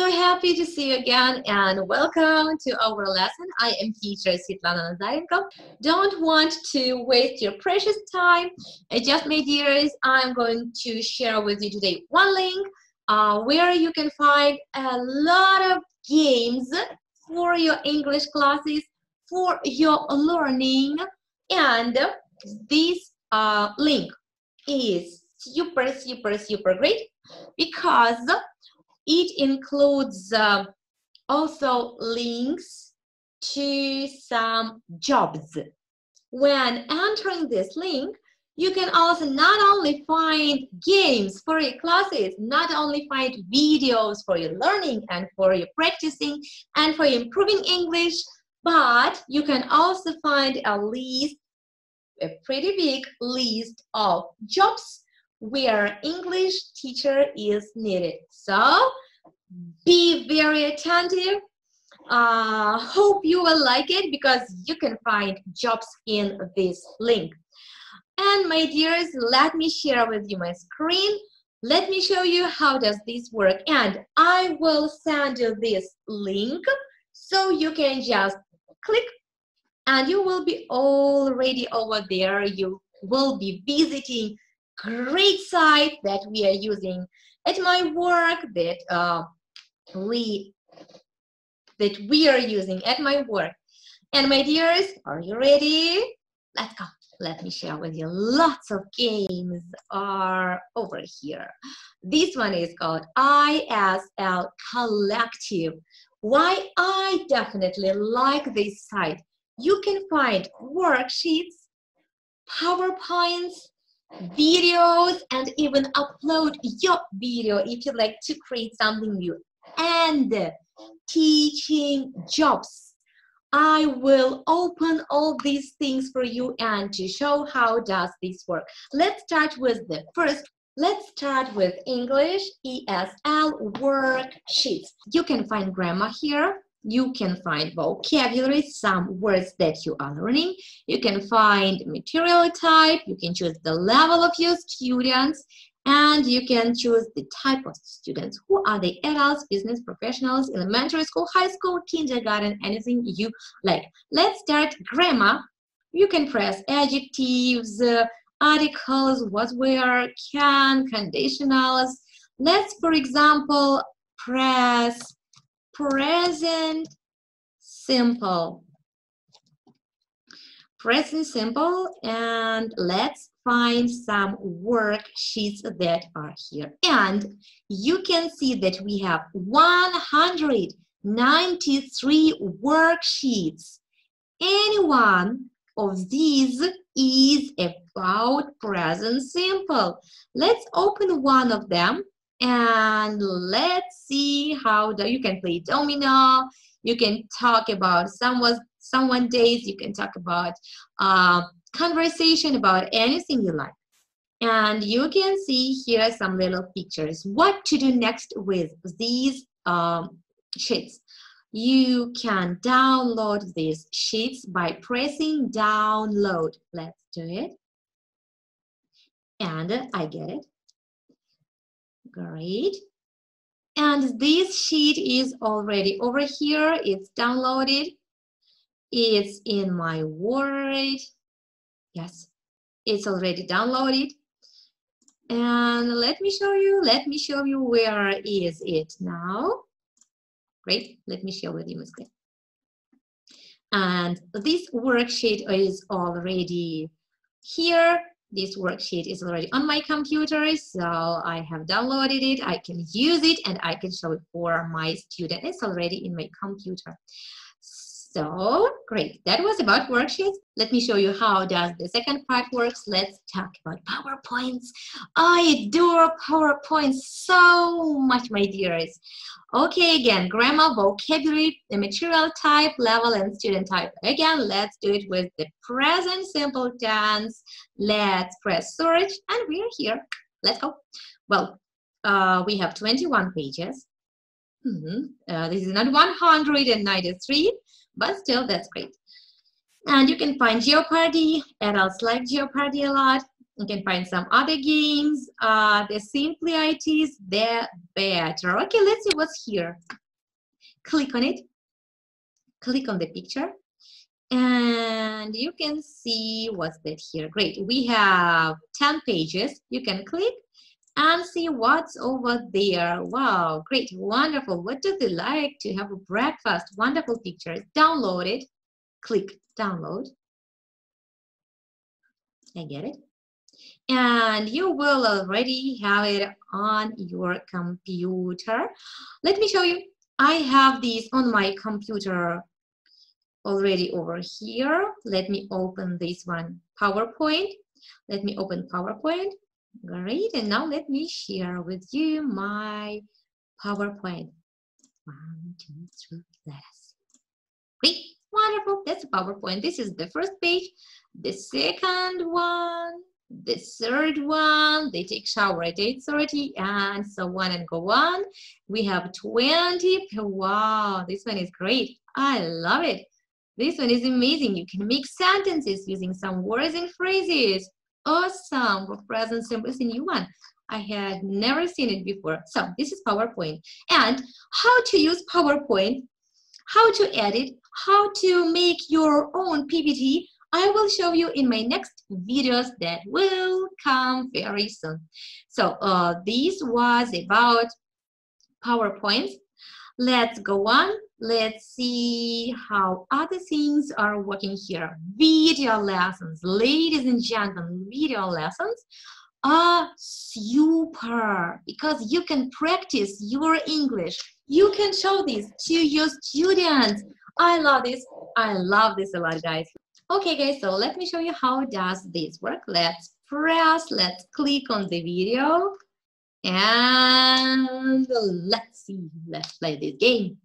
So happy to see you again and welcome to our lesson. I am teacher Svetlana Nazarenko. Don't want to waste your precious time. Just my dears, I'm going to share with you today one link uh, where you can find a lot of games for your English classes, for your learning. And this uh, link is super, super, super great because it includes uh, also links to some jobs. When entering this link, you can also not only find games for your classes, not only find videos for your learning and for your practicing and for improving English, but you can also find a list, a pretty big list of jobs where English teacher is needed. So be very attentive. Uh, hope you will like it because you can find jobs in this link. And my dears, let me share with you my screen. Let me show you how does this work. And I will send you this link so you can just click and you will be already over there. You will be visiting great site that we are using at my work that uh, we that we are using at my work. And my dears, are you ready? Let's go. Let me share with you. Lots of games are over here. This one is called ISL Collective. Why I definitely like this site. You can find worksheets, PowerPoints, videos and even upload your video if you like to create something new. And teaching jobs. I will open all these things for you and to show how does this work. Let's start with the first. Let's start with english esl worksheets. You can find grammar here you can find vocabulary, some words that you are learning. You can find material type. You can choose the level of your students. And you can choose the type of students. Who are the adults, business professionals, elementary school, high school, kindergarten, anything you like. Let's start grammar. You can press adjectives, uh, articles, what, where, can, conditionals. Let's, for example, press present simple. Present simple and let's find some worksheets that are here. And you can see that we have 193 worksheets. Any one of these is about present simple. Let's open one of them and let's see how the, you can play domino. You can talk about someone someone days. You can talk about uh, conversation about anything you like. And you can see here some little pictures. What to do next with these um, sheets? You can download these sheets by pressing download. Let's do it. And I get it Great. And this sheet is already over here. It's downloaded. It's in my Word. Yes, it's already downloaded. And let me show you, let me show you where is it now. Great, let me share with you my screen. And this worksheet is already here this worksheet is already on my computer, so I have downloaded it. I can use it and I can show it for my student. It's already in my computer. So great, that was about worksheets. Let me show you how does the second part works. Let's talk about PowerPoints. I adore PowerPoints so much, my dears. Okay, again, grammar, vocabulary, the material type, level, and student type. Again, let's do it with the present simple tense. Let's press search, and we're here. Let's go. Well, uh, we have 21 pages. Mm -hmm. uh, this is not 193 but still that's great. And you can find Jeopardy, adults like Jeopardy a lot. You can find some other games. Uh, the Simply it is, the better. Okay, let's see what's here. Click on it. Click on the picture. And you can see what's that here. Great. We have 10 pages. You can click and see what's over there. Wow, great, wonderful. What do they like to have a breakfast? Wonderful pictures. Download it. Click download. I get it. And you will already have it on your computer. Let me show you. I have these on my computer already over here. Let me open this one, PowerPoint. Let me open PowerPoint. Great, and now let me share with you my PowerPoint. One, two, three, let's Great, wonderful, that's a PowerPoint. This is the first page, the second one, the third one, they take shower at 8.30 and so on and go on. We have 20, wow, this one is great. I love it. This one is amazing. You can make sentences using some words and phrases awesome for present simple. A new one. I had never seen it before. So this is PowerPoint. And how to use PowerPoint, how to edit, how to make your own PPT, I will show you in my next videos that will come very soon. So uh, this was about PowerPoint. Let's go on. Let's see how other things are working here. Video lessons, ladies and gentlemen, video lessons are super because you can practice your English. You can show this to your students. I love this. I love this a lot, guys. Okay, guys, so let me show you how does this work. Let's press, let's click on the video. And let's see, let's play this game.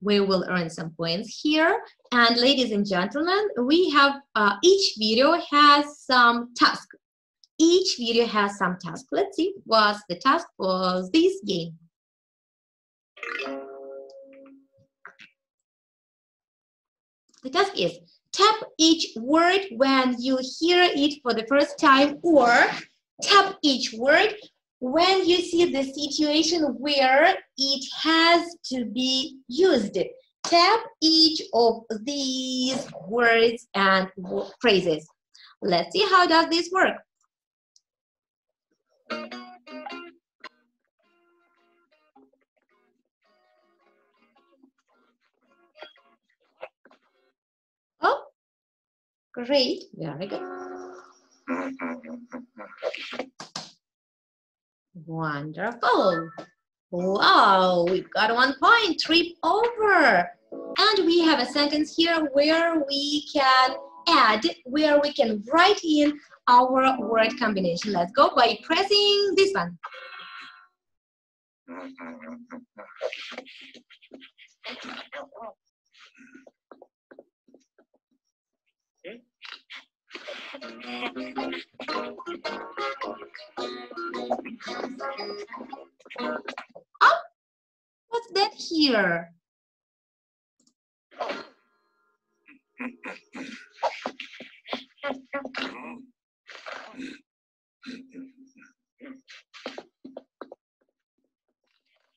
We will earn some points here. And ladies and gentlemen, we have, uh, each video has some task. Each video has some task. Let's see what the task was this game. The task is tap each word when you hear it for the first time or tap each word when you see the situation where it has to be used. Tap each of these words and phrases. Let's see how does this work. Oh, great, very good. Wonderful. Wow, we've got one point, trip over. And we have a sentence here where we can add, where we can write in our word combination. Let's go by pressing this one. Oh, what's that here?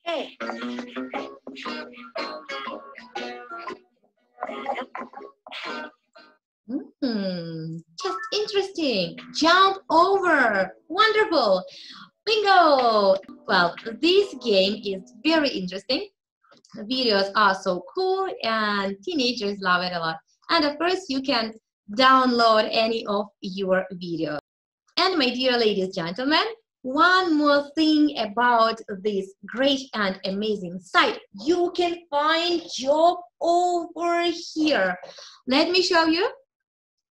Hey. Hmm, just interesting. Jump over. Wonderful. Bingo. Well, this game is very interesting. The videos are so cool and teenagers love it a lot. And of course, you can download any of your videos. And my dear ladies, and gentlemen, one more thing about this great and amazing site. You can find job over here. Let me show you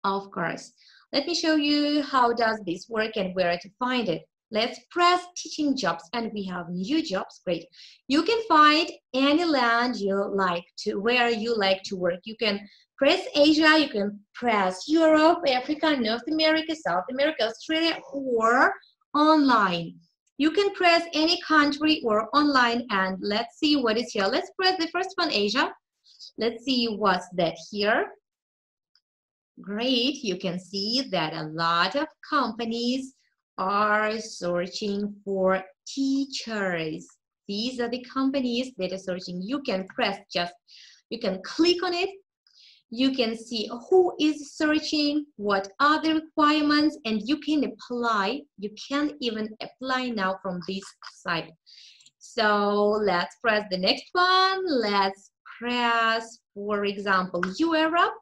of course. Let me show you how does this work and where to find it. Let's press teaching jobs and we have new jobs. Great. You can find any land you like to, where you like to work. You can press Asia, you can press Europe, Africa, North America, South America, Australia, or online. You can press any country or online and let's see what is here. Let's press the first one, Asia. Let's see what's that here. Great, you can see that a lot of companies are searching for teachers. These are the companies that are searching. You can press just, you can click on it. You can see who is searching, what are the requirements, and you can apply. You can even apply now from this site. So let's press the next one. Let's press, for example, Europe.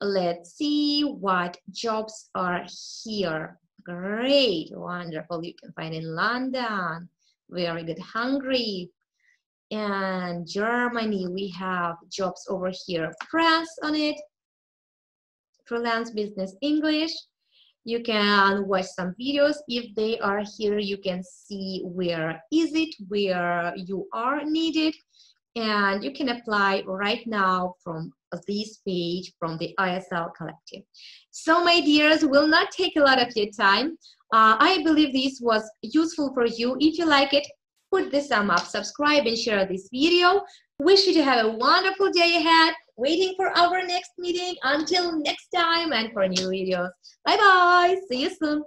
Let's see what jobs are here. Great, wonderful. You can find in London. Very good. Hungary and Germany. We have jobs over here. Press on it. Freelance business English. You can watch some videos. If they are here, you can see where is it, where you are needed. And you can apply right now from this page from the ISL Collective. So my dears, will not take a lot of your time. Uh, I believe this was useful for you. If you like it, put the thumb up, subscribe and share this video. Wish you to have a wonderful day ahead. Waiting for our next meeting. Until next time and for new videos. Bye-bye. See you soon.